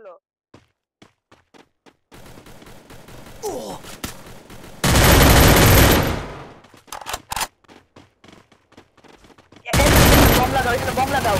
হলো বম লাগাও এখানে বম লাগাও